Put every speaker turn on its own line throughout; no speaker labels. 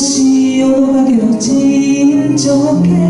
다시 오게 어찌 적게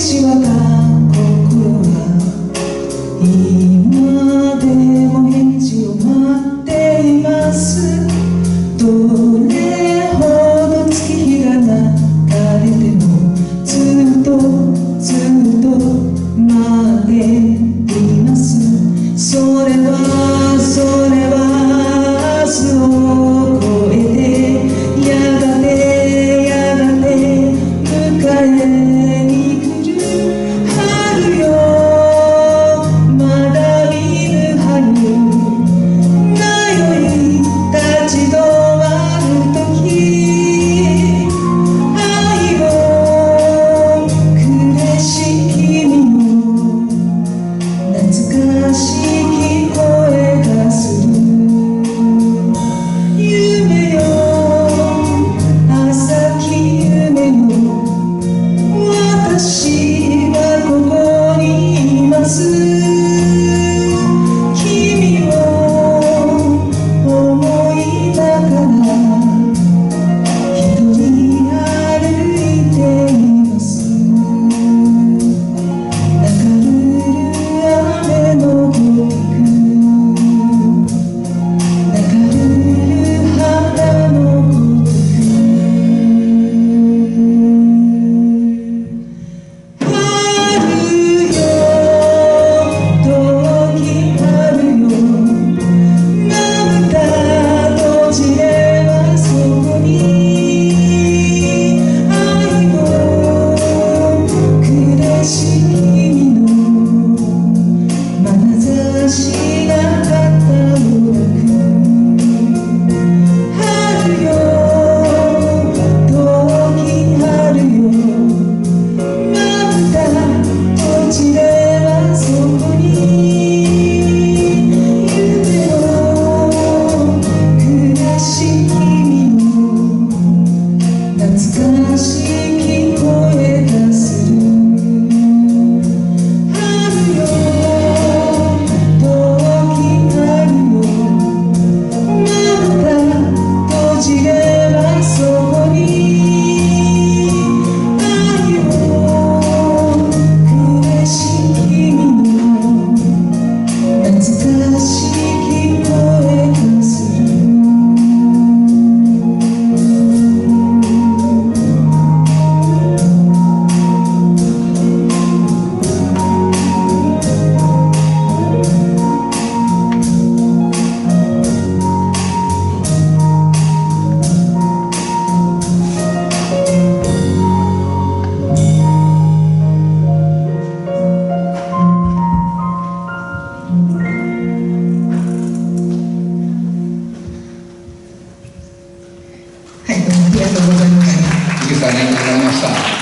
しまった。
side.